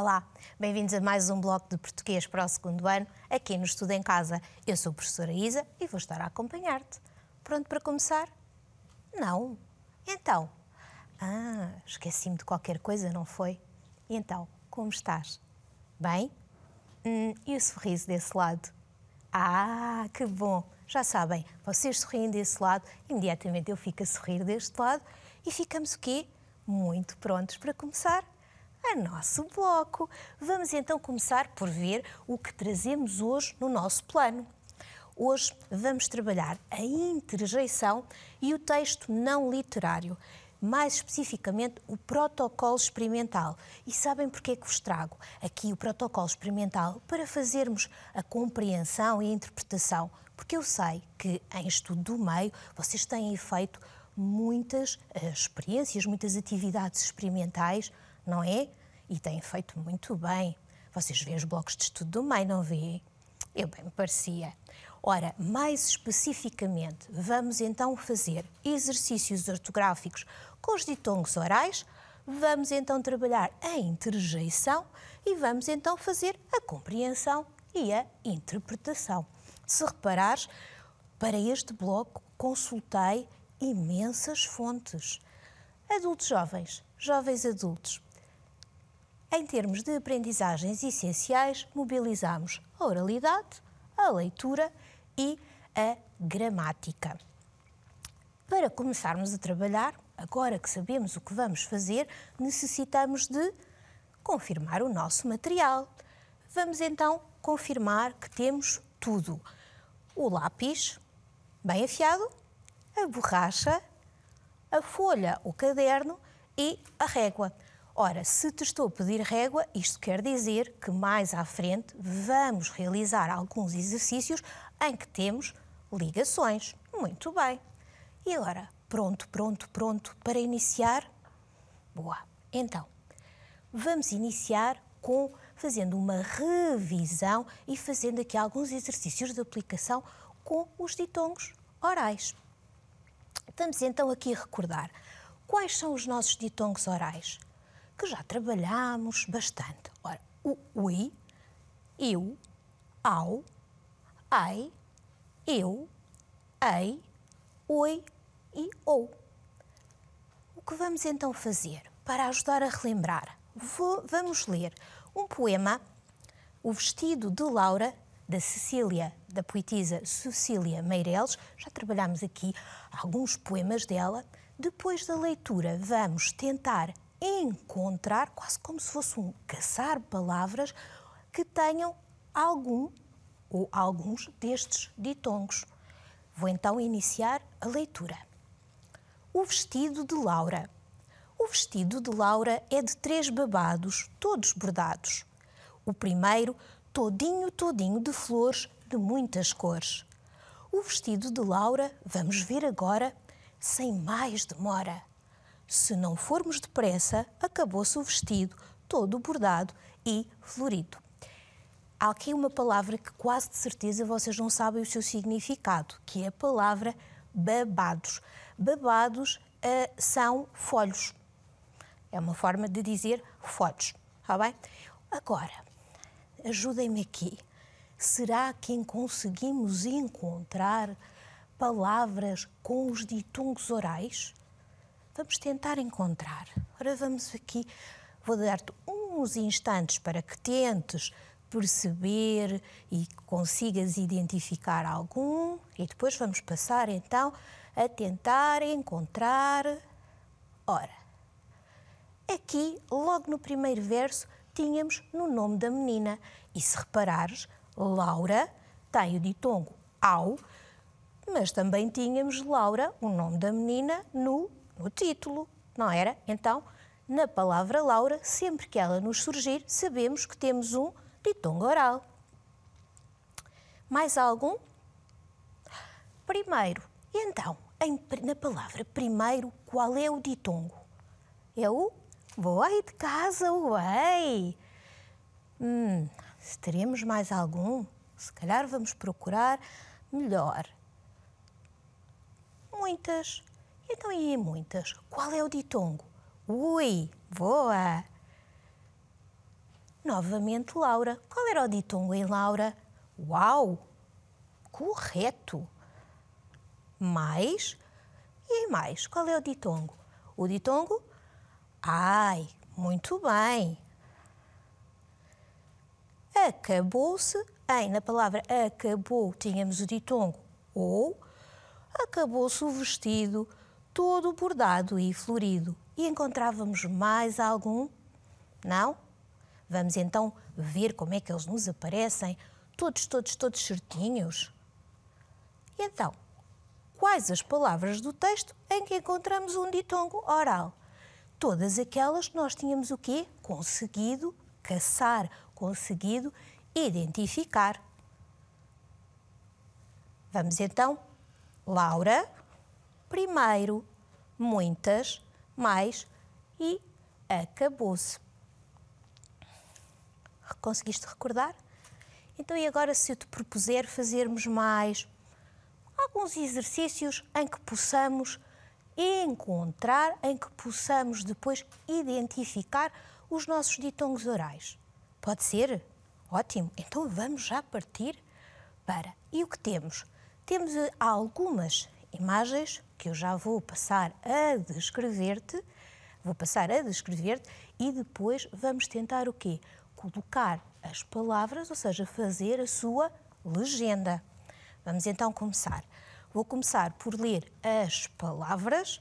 Olá, bem-vindos a mais um bloco de português para o segundo ano, aqui no Estudo em Casa. Eu sou a professora Isa e vou estar a acompanhar-te. Pronto para começar? Não. Então? Ah, esqueci-me de qualquer coisa, não foi? Então, como estás? Bem? Hum, e o sorriso desse lado? Ah, que bom! Já sabem, vocês sorriem desse lado, imediatamente eu fico a sorrir deste lado e ficamos o quê? Muito prontos para começar a nosso bloco. Vamos então começar por ver o que trazemos hoje no nosso plano. Hoje vamos trabalhar a interjeição e o texto não literário, mais especificamente o protocolo experimental. E sabem porque é que vos trago aqui o protocolo experimental? Para fazermos a compreensão e a interpretação, porque eu sei que em estudo do meio vocês têm feito muitas uh, experiências, muitas atividades experimentais, não é? E têm feito muito bem. Vocês veem os blocos de estudo do meio, não vêem? Eu bem me parecia. Ora, mais especificamente, vamos então fazer exercícios ortográficos com os ditongos orais, vamos então trabalhar a interjeição e vamos então fazer a compreensão e a interpretação. Se reparares, para este bloco consultei imensas fontes. Adultos jovens, jovens adultos. Em termos de aprendizagens essenciais, mobilizamos a oralidade, a leitura e a gramática. Para começarmos a trabalhar, agora que sabemos o que vamos fazer, necessitamos de confirmar o nosso material. Vamos então confirmar que temos tudo: o lápis bem afiado, a borracha, a folha, o caderno e a régua. Ora, se te estou a pedir régua, isto quer dizer que mais à frente vamos realizar alguns exercícios em que temos ligações. Muito bem. E agora, pronto, pronto, pronto para iniciar? Boa. Então, vamos iniciar com fazendo uma revisão e fazendo aqui alguns exercícios de aplicação com os ditongos orais. Vamos então aqui recordar quais são os nossos ditongos orais que já trabalhamos bastante. Ora, o ui, eu, ao, ai, eu, ei, oi e ou. O que vamos então fazer para ajudar a relembrar? Vou, vamos ler um poema, O Vestido de Laura, da Cecília, da poetisa Cecília Meireles. Já trabalhamos aqui alguns poemas dela. Depois da leitura, vamos tentar encontrar, quase como se fosse um caçar palavras que tenham algum ou alguns destes ditongos. Vou então iniciar a leitura. O vestido de Laura. O vestido de Laura é de três babados, todos bordados. O primeiro, todinho, todinho de flores de muitas cores. O vestido de Laura, vamos ver agora, sem mais demora. Se não formos depressa, acabou-se o vestido, todo bordado e florido. Há aqui uma palavra que quase de certeza vocês não sabem o seu significado, que é a palavra babados. Babados uh, são folhos. É uma forma de dizer folhos, está bem? Agora, ajudem-me aqui. Será que conseguimos encontrar palavras com os ditungos orais? Vamos tentar encontrar. Ora, vamos aqui, vou dar-te uns instantes para que tentes perceber e consigas identificar algum e depois vamos passar então a tentar encontrar. Ora, aqui, logo no primeiro verso, tínhamos no nome da menina e se reparares, Laura tem o ditongo ao, mas também tínhamos Laura, o nome da menina, no no título, não era? Então, na palavra Laura, sempre que ela nos surgir, sabemos que temos um ditongo oral. Mais algum? Primeiro. E então, em, na palavra primeiro, qual é o ditongo? É o aí de casa, o ei. Hum, se teremos mais algum, se calhar vamos procurar melhor. Muitas. Então, e muitas? Qual é o ditongo? Ui, boa! Novamente Laura. Qual era o ditongo em Laura? Uau! Correto! Mais. E em mais, qual é o ditongo? O ditongo? Ai, muito bem. Acabou-se. Em, na palavra acabou, tínhamos o ditongo ou acabou-se o vestido todo bordado e florido. E encontrávamos mais algum? Não? Vamos então ver como é que eles nos aparecem, todos, todos, todos certinhos. E então, quais as palavras do texto em que encontramos um ditongo oral? Todas aquelas que nós tínhamos o quê? Conseguido caçar, conseguido identificar. Vamos então. Laura, primeiro, muitas, mais e acabou-se. Conseguiste recordar? Então, e agora, se eu te propuser fazermos mais alguns exercícios em que possamos encontrar, em que possamos depois identificar os nossos ditongos orais. Pode ser? Ótimo. Então vamos já partir para. E o que temos? Temos eh, algumas imagens que eu já vou passar a descrever-te. Vou passar a descrever-te e depois vamos tentar o quê? Colocar as palavras, ou seja, fazer a sua legenda. Vamos então começar. Vou começar por ler as palavras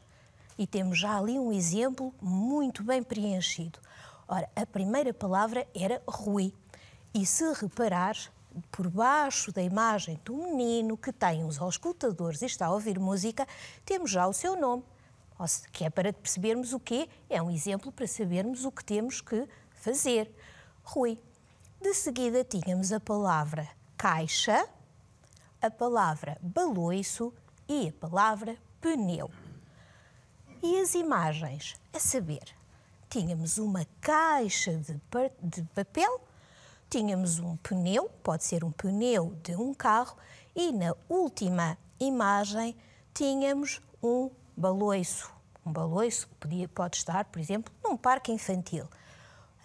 e temos já ali um exemplo muito bem preenchido. Ora, a primeira palavra era Rui. E se reparares, por baixo da imagem do menino que tem os auscultadores e está a ouvir música, temos já o seu nome, que é para percebermos o quê? É um exemplo para sabermos o que temos que fazer. Rui. De seguida tínhamos a palavra caixa, a palavra baloiço e a palavra pneu. E as imagens, a saber, tínhamos uma caixa de, de papel, tínhamos um pneu, pode ser um pneu de um carro, e na última imagem tínhamos um baloiço. Um baloiço podia, pode estar, por exemplo, num parque infantil.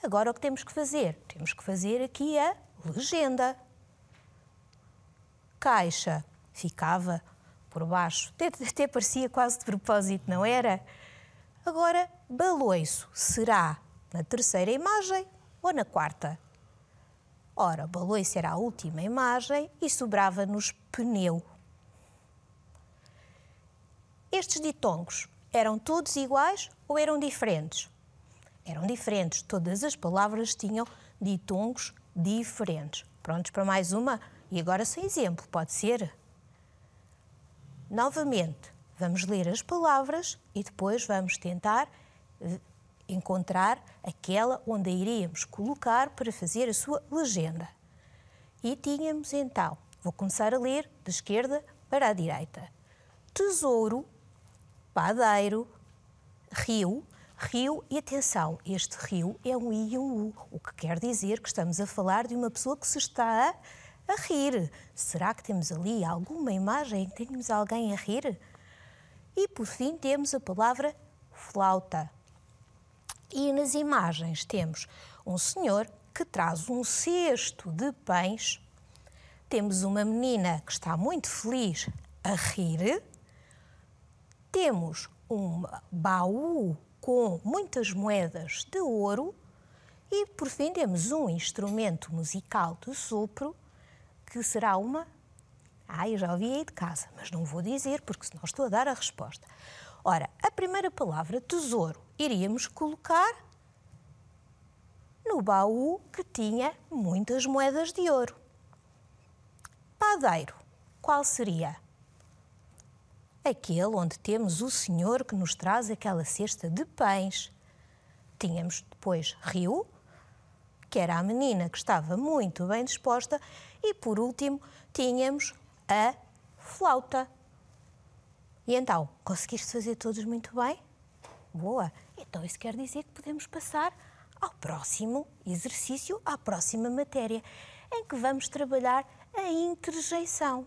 Agora o que temos que fazer? Temos que fazer aqui a legenda caixa ficava por baixo. Até, até parecia quase de propósito, não era? Agora, baloiço será na terceira imagem ou na quarta? Ora, baloiço era a última imagem e sobrava-nos pneu. Estes ditongos eram todos iguais ou eram diferentes? Eram diferentes. Todas as palavras tinham ditongos diferentes. Prontos para mais uma? E agora sem exemplo, pode ser? Novamente, vamos ler as palavras e depois vamos tentar encontrar aquela onde a iríamos colocar para fazer a sua legenda. E tínhamos então, vou começar a ler de esquerda para a direita: tesouro, padeiro, rio, rio e atenção, este rio é um I e um U, o que quer dizer que estamos a falar de uma pessoa que se está a a rir. Será que temos ali alguma imagem? Temos alguém a rir? E por fim temos a palavra flauta. E nas imagens temos um senhor que traz um cesto de pães. Temos uma menina que está muito feliz a rir. Temos um baú com muitas moedas de ouro. E por fim temos um instrumento musical de sopro que será uma. Ah, eu já ouvi aí de casa, mas não vou dizer porque senão estou a dar a resposta. Ora, a primeira palavra, tesouro, iríamos colocar no baú que tinha muitas moedas de ouro. Padeiro, qual seria? Aquele onde temos o Senhor que nos traz aquela cesta de pães. Tínhamos depois rio, que era a menina que estava muito bem disposta, e por último tínhamos a flauta. E então, conseguiste fazer todos muito bem? Boa! Então isso quer dizer que podemos passar ao próximo exercício, à próxima matéria, em que vamos trabalhar a interjeição.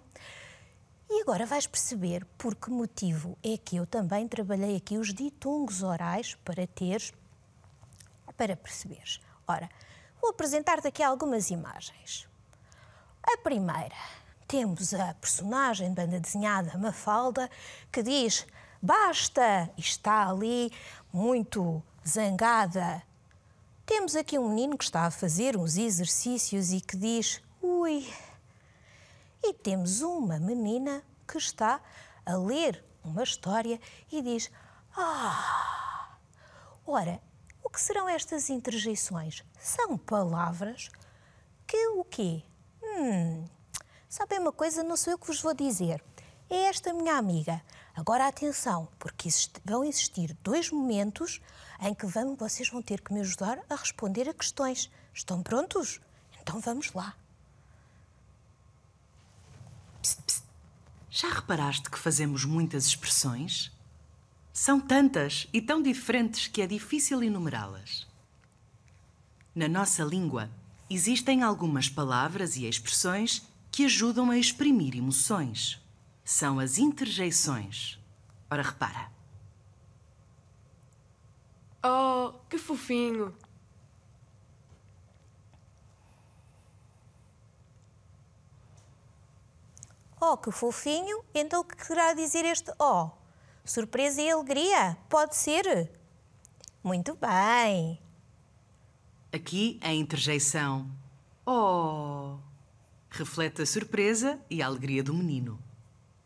E agora vais perceber por que motivo é que eu também trabalhei aqui os ditungos orais para teres, para perceberes. Ora, Vou apresentar-te aqui algumas imagens. A primeira, temos a personagem de banda desenhada Mafalda que diz basta e está ali muito zangada. Temos aqui um menino que está a fazer uns exercícios e que diz ui. E temos uma menina que está a ler uma história e diz ah. Ora, o que serão estas interjeições? São palavras que o quê? Hum, sabem uma coisa, não sou eu que vos vou dizer. É esta minha amiga. Agora atenção, porque vão existir dois momentos em que vamos, vocês vão ter que me ajudar a responder a questões. Estão prontos? Então vamos lá. Psst, psst. Já reparaste que fazemos muitas expressões? São tantas e tão diferentes que é difícil enumerá-las. Na nossa língua, existem algumas palavras e expressões que ajudam a exprimir emoções. São as interjeições. Ora, repara. Oh, que fofinho! Oh, que fofinho! Então o que querá dizer este oh? Surpresa e alegria? Pode ser? Muito bem. Aqui a interjeição oh reflete a surpresa e a alegria do menino.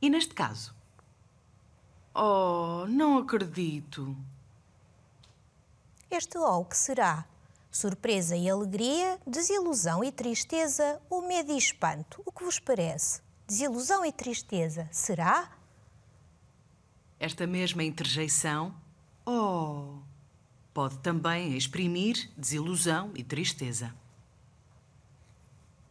E neste caso? Oh, não acredito. Este oh, o que será? Surpresa e alegria, desilusão e tristeza ou medo e espanto? O que vos parece? Desilusão e tristeza, será? Esta mesma interjeição, oh, pode também exprimir desilusão e tristeza.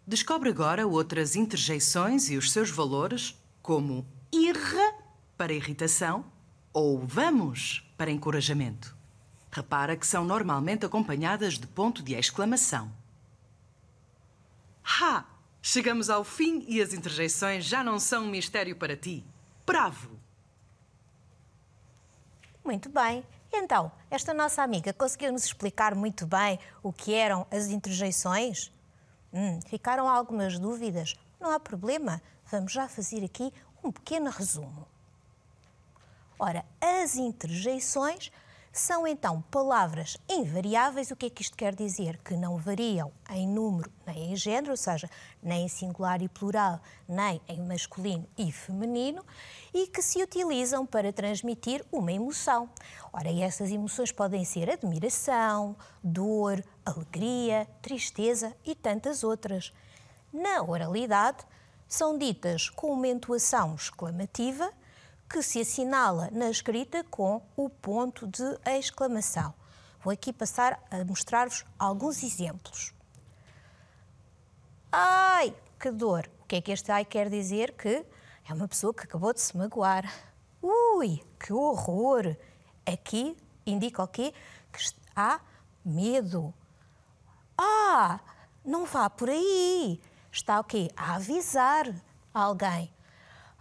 Descobre agora outras interjeições e os seus valores, como irra para irritação ou vamos para encorajamento. Repara que são normalmente acompanhadas de ponto de exclamação. Ha! Chegamos ao fim e as interjeições já não são um mistério para ti. Bravo! Muito bem. Então, esta nossa amiga conseguiu-nos explicar muito bem o que eram as interjeições? Hum, ficaram algumas dúvidas? Não há problema, vamos já fazer aqui um pequeno resumo. Ora, as interjeições são então palavras invariáveis. O que é que isto quer dizer? Que não variam em número nem em género, ou seja, nem em singular e plural, nem em masculino e feminino, e que se utilizam para transmitir uma emoção. Ora, essas emoções podem ser admiração, dor, alegria, tristeza e tantas outras. Na oralidade, são ditas com uma entoação exclamativa que se assinala na escrita com o ponto de exclamação. Vou aqui passar a mostrar-vos alguns exemplos. Ai, que dor! O que é que este ai quer dizer? Que é uma pessoa que acabou de se magoar. Ui, que horror! Aqui indica o quê? Que há medo. Ah, não vá por aí. Está o quê? A avisar alguém.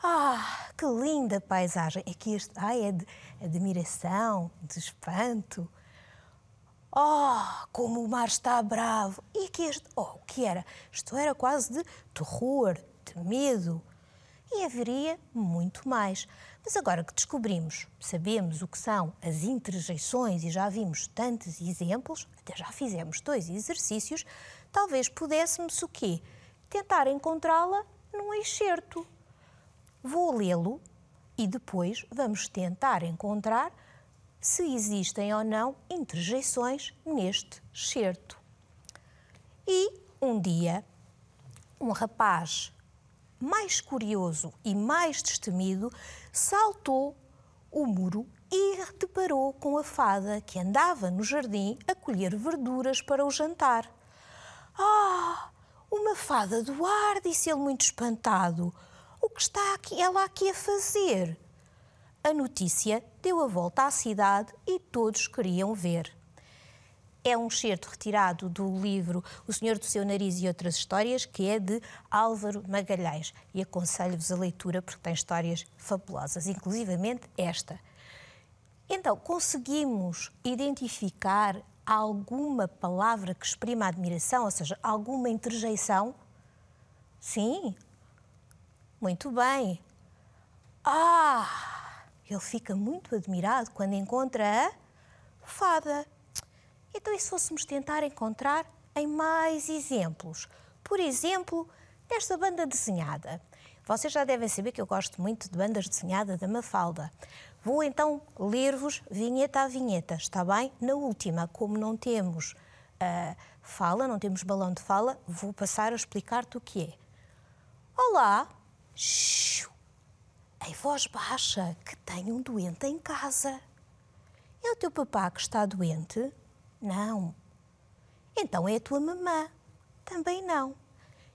Ah, que linda paisagem! Aqui este, ai, é de admiração, de espanto. Oh, como o mar está bravo! E aqui este, oh, o que era? Isto era quase de terror, de medo. E haveria muito mais. Mas agora que descobrimos, sabemos o que são as interjeições e já vimos tantos exemplos, até já fizemos dois exercícios, talvez pudéssemos o quê? Tentar encontrá-la num excerto. Vou lê-lo e depois vamos tentar encontrar se existem ou não interjeições neste excerto. E um dia, um rapaz mais curioso e mais destemido saltou o muro e deparou com a fada que andava no jardim a colher verduras para o jantar. Ah, uma fada do ar, disse ele muito espantado. O que está aqui, ela aqui a fazer? A notícia deu a volta à cidade e todos queriam ver. É um excerto retirado do livro O Senhor do Seu Nariz e Outras Histórias, que é de Álvaro Magalhães. E aconselho-vos a leitura porque tem histórias fabulosas, inclusivamente esta. Então, conseguimos identificar alguma palavra que exprima admiração, ou seja, alguma interjeição? Sim. Muito bem. Ah! Ele fica muito admirado quando encontra a fada. Então, e se fôssemos tentar encontrar em mais exemplos? Por exemplo, desta banda desenhada. Vocês já devem saber que eu gosto muito de bandas desenhadas da Mafalda. Vou então ler-vos vinheta a vinheta, está bem? Na última, como não temos uh, fala, não temos balão de fala, vou passar a explicar-te o que é. Olá! Shhh. Em voz baixa, que tem um doente em casa. É o teu papá que está doente? Não. Então é a tua mamã? Também não.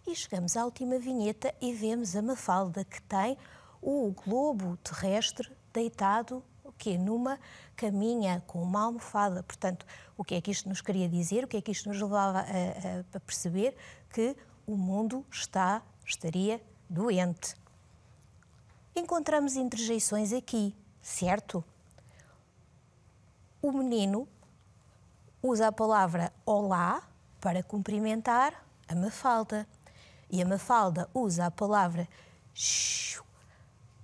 E chegamos à última vinheta e vemos a Mafalda que tem o globo terrestre deitado o numa caminha com uma almofada. Portanto, o que é que isto nos queria dizer? O que é que isto nos levava a, a, a perceber? Que o mundo está, estaria doente. Encontramos interjeições aqui, certo? O menino usa a palavra olá para cumprimentar a Mafalda. E a Mafalda usa a palavra xiu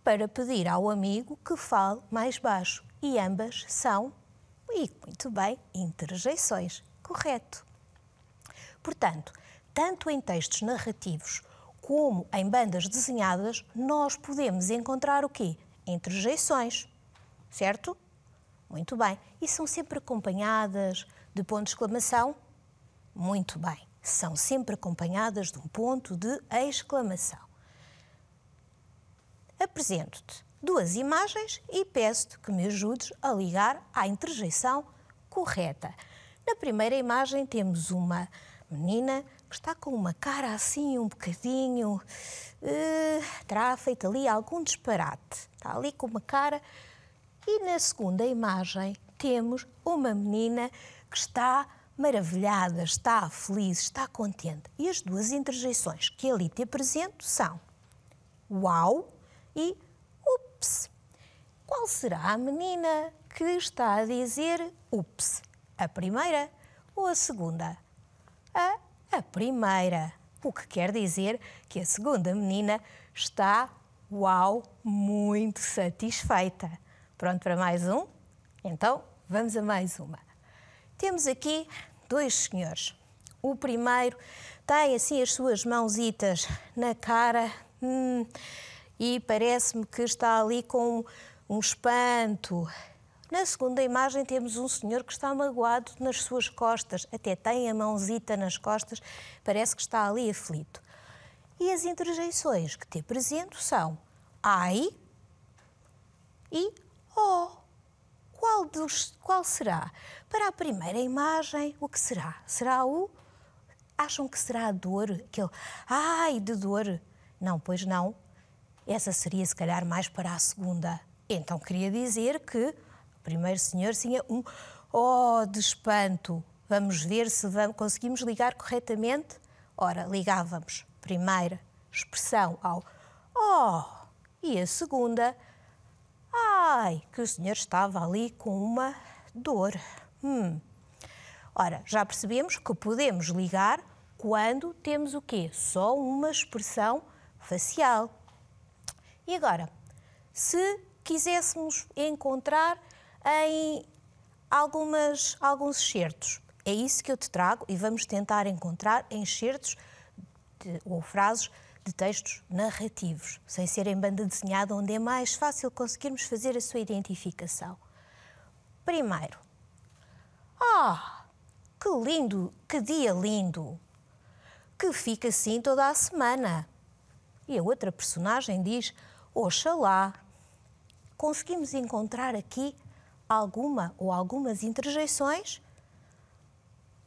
para pedir ao amigo que fale mais baixo. E ambas são, e muito bem, interjeições. Correto. Portanto, tanto em textos narrativos como em bandas desenhadas, nós podemos encontrar o quê? Interjeições. Certo? Muito bem. E são sempre acompanhadas de ponto de exclamação? Muito bem são sempre acompanhadas de um ponto de exclamação. Apresento-te duas imagens e peço-te que me ajudes a ligar à interjeição correta. Na primeira imagem temos uma menina que está com uma cara assim um bocadinho. Uh, terá feito ali algum disparate. Está ali com uma cara. E na segunda imagem temos uma menina que está maravilhada, está feliz, está contente. E as duas interjeições que ali te apresento são uau e ups. Qual será a menina que está a dizer ups? A primeira ou a segunda? A, a primeira. O que quer dizer que a segunda menina está, uau, muito satisfeita. Pronto para mais um? Então, vamos a mais uma. Temos aqui dois senhores. O primeiro tem assim as suas mãozitas na cara hum, e parece-me que está ali com um espanto. Na segunda imagem temos um senhor que está magoado nas suas costas, até tem a mãozita nas costas, parece que está ali aflito. E as interjeições que te apresento são ai e oh. Qual, dos, qual será? Para a primeira imagem, o que será? Será o. Acham que será a dor? Aquele ai de dor? Não, pois não. Essa seria, se calhar, mais para a segunda. Então queria dizer que primeiro senhor tinha um oh de espanto. Vamos ver se vamos, conseguimos ligar corretamente. Ora, ligávamos primeira expressão ao oh e a segunda Ai, que o senhor estava ali com uma dor. Hum. Ora, já percebemos que podemos ligar quando temos o quê? Só uma expressão facial. E agora, se quiséssemos encontrar em algumas, alguns excertos, é isso que eu te trago e vamos tentar encontrar excertos de, ou frases de textos narrativos, sem ser em banda desenhada, onde é mais fácil conseguirmos fazer a sua identificação. Primeiro, ah, que lindo, que dia lindo, que fica assim toda a semana. E a outra personagem diz, oxalá. Conseguimos encontrar aqui alguma ou algumas interjeições?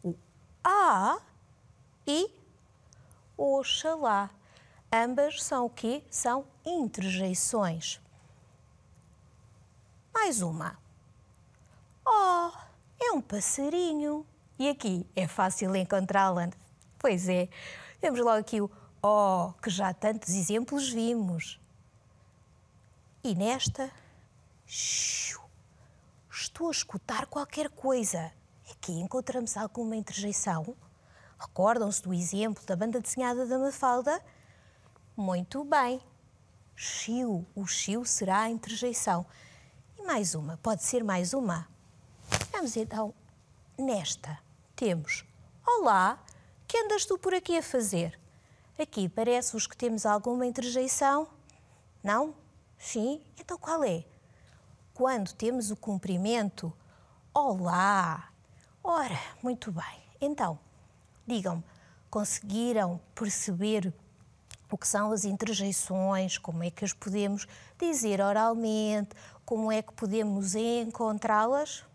O a e oxalá. Ambas são o quê? São interjeições. Mais uma. Oh, é um passarinho. E aqui é fácil encontrá-la. Pois é. Temos logo aqui o oh, que já tantos exemplos vimos. E nesta, estou a escutar qualquer coisa. Aqui encontramos alguma interjeição? Recordam-se do exemplo da banda desenhada da Mafalda? Muito bem. Chiu, o chiu será a interjeição. E mais uma, pode ser mais uma? Vamos então nesta. Temos Olá, que andas tu por aqui a fazer? Aqui parece-vos que temos alguma interjeição? Não? Sim? Então qual é? Quando temos o cumprimento Olá. Ora, muito bem. Então, digam-me, conseguiram perceber o que são as interjeições, como é que as podemos dizer oralmente, como é que podemos encontrá-las?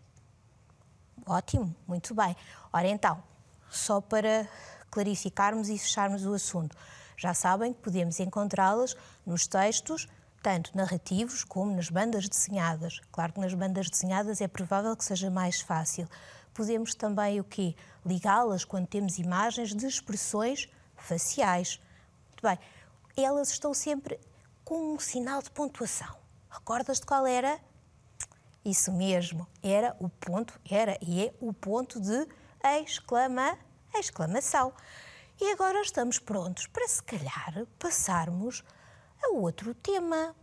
Ótimo, muito bem. Ora então, só para clarificarmos e fecharmos o assunto. Já sabem que podemos encontrá-las nos textos, tanto narrativos como nas bandas desenhadas. Claro que nas bandas desenhadas é provável que seja mais fácil. Podemos também o quê? Ligá-las quando temos imagens de expressões faciais. Muito bem. Elas estão sempre com um sinal de pontuação. Recordas de qual era? Isso mesmo, era o ponto, era e é o ponto de exclama, exclamação. E agora estamos prontos para, se calhar, passarmos a outro tema.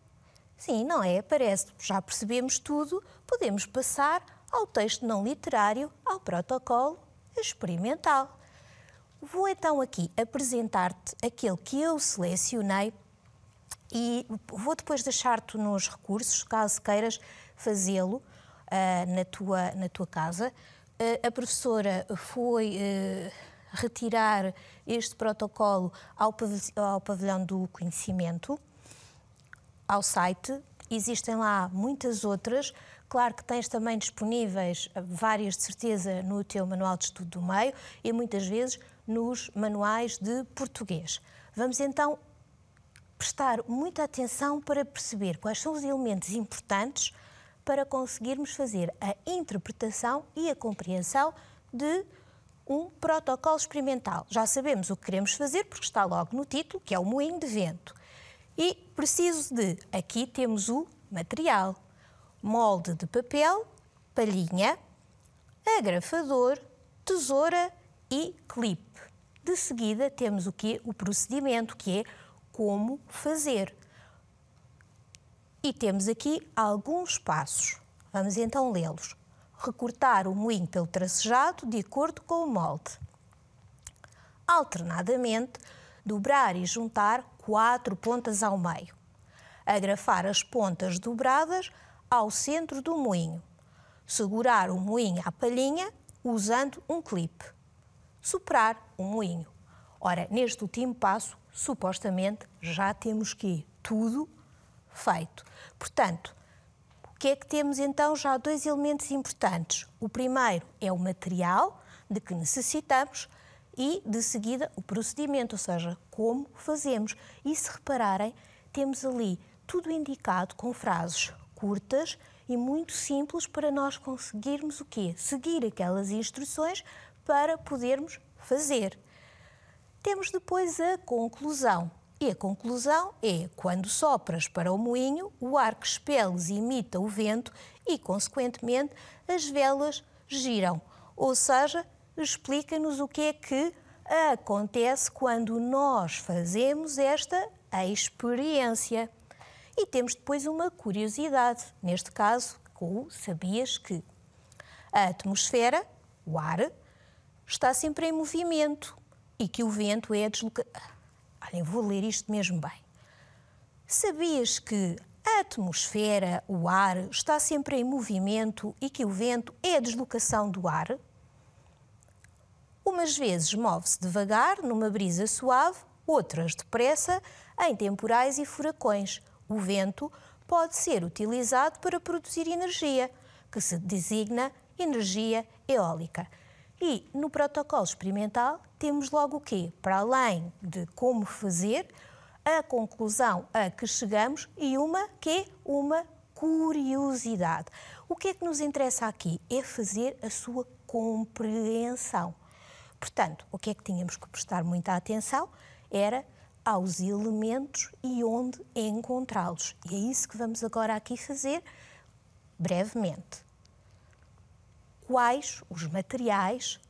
Sim, não é? Parece já percebemos tudo, podemos passar ao texto não literário, ao protocolo experimental. Vou então aqui apresentar-te aquele que eu selecionei e vou depois deixar-te nos recursos, caso queiras fazê-lo uh, na, tua, na tua casa a professora foi uh, retirar este protocolo ao, pavilhão do conhecimento, ao site. Existem lá muitas outras. Claro que tens também disponíveis várias, de certeza, no teu manual de estudo do meio e muitas vezes nos manuais de português. Vamos então prestar muita atenção para perceber quais são os elementos importantes para conseguirmos fazer a interpretação e a compreensão de um protocolo experimental. Já sabemos o que queremos fazer, porque está logo no título, que é o moinho de vento. E preciso de, aqui temos o material, molde de papel, palhinha, agrafador, tesoura e clipe. De seguida temos o que? O procedimento, que é como fazer. E temos aqui alguns passos. Vamos então lê-los. Recortar o moinho pelo tracejado de acordo com o molde. Alternadamente, dobrar e juntar quatro pontas ao meio. Agrafar as pontas dobradas ao centro do moinho. Segurar o moinho à palhinha usando um clipe. Soprar o moinho. Ora, neste último passo, supostamente já temos que tudo feito. Portanto, que é que temos então? Já dois elementos importantes. O primeiro é o material de que necessitamos e, de seguida, o procedimento, ou seja, como fazemos. E se repararem, temos ali tudo indicado com frases curtas e muito simples para nós conseguirmos o quê? Seguir aquelas instruções para podermos fazer. Temos depois a conclusão. E a conclusão é: quando sopras para o moinho, o ar que expeles imita o vento e, consequentemente, as velas giram. Ou seja, explica-nos o que é que acontece quando nós fazemos esta experiência. E temos depois uma curiosidade, neste caso, com o sabias que a atmosfera, o ar, está sempre em movimento e que o vento é deslocado Vou ler isto mesmo bem. Sabias que a atmosfera, o ar, está sempre em movimento e que o vento é a deslocação do ar? Umas vezes move-se devagar, numa brisa suave, outras depressa, em temporais e furacões. O vento pode ser utilizado para produzir energia, que se designa energia eólica. E no protocolo experimental temos logo o quê? Para além de como fazer, a conclusão a que chegamos e uma que é uma curiosidade. O que é que nos interessa aqui? É fazer a sua compreensão. Portanto, o que é que tínhamos que prestar muita atenção? Era aos elementos e onde encontrá-los. E é isso que vamos agora aqui fazer brevemente. Quais os materiais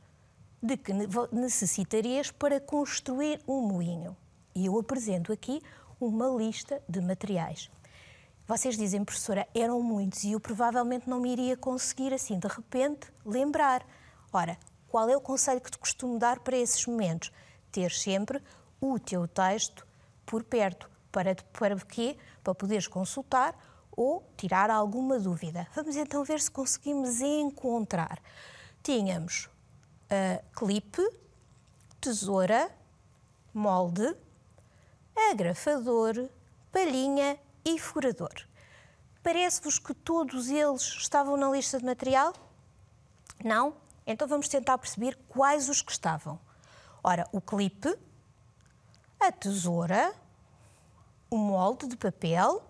de que necessitarias para construir um moinho. E eu apresento aqui uma lista de materiais. Vocês dizem, professora, eram muitos e eu provavelmente não me iria conseguir assim de repente lembrar. Ora, qual é o conselho que te costumo dar para esses momentos? Ter sempre o teu texto por perto. Para, para quê? Para poderes consultar ou tirar alguma dúvida. Vamos então ver se conseguimos encontrar. Tínhamos uh, clipe, tesoura, molde, agrafador, palhinha e furador. Parece-vos que todos eles estavam na lista de material? Não? Então vamos tentar perceber quais os que estavam. Ora, o clipe, a tesoura, o molde de papel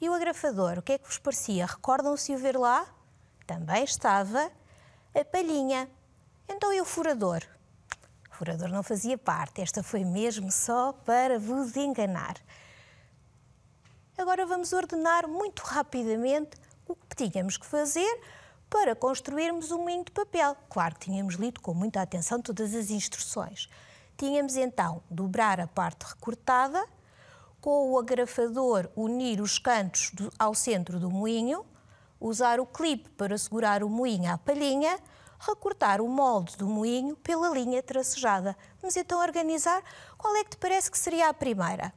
e o agrafador. O que é que vos parecia? Recordam-se o ver lá? Também estava a palhinha. Então e o furador? O furador não fazia parte. Esta foi mesmo só para vos enganar. Agora vamos ordenar muito rapidamente o que tínhamos que fazer para construirmos um moinho de papel. Claro que tínhamos lido com muita atenção todas as instruções. Tínhamos então dobrar a parte recortada, com o agrafador unir os cantos do, ao centro do moinho, usar o clipe para segurar o moinho à palhinha, recortar o molde do moinho pela linha tracejada. Vamos então organizar qual é que te parece que seria a primeira.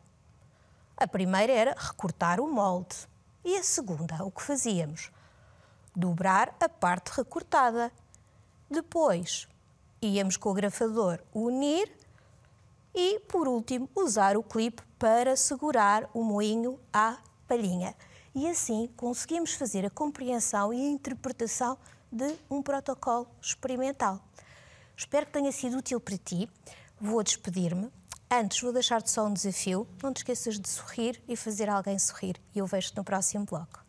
A primeira era recortar o molde. E a segunda, o que fazíamos? Dobrar a parte recortada. Depois, íamos com o grafador unir e, por último, usar o clipe para segurar o moinho à palhinha. E assim conseguimos fazer a compreensão e a interpretação de um protocolo experimental. Espero que tenha sido útil para ti. Vou despedir-me. Antes, vou deixar-te só um desafio. Não te esqueças de sorrir e fazer alguém sorrir. E eu vejo-te no próximo bloco.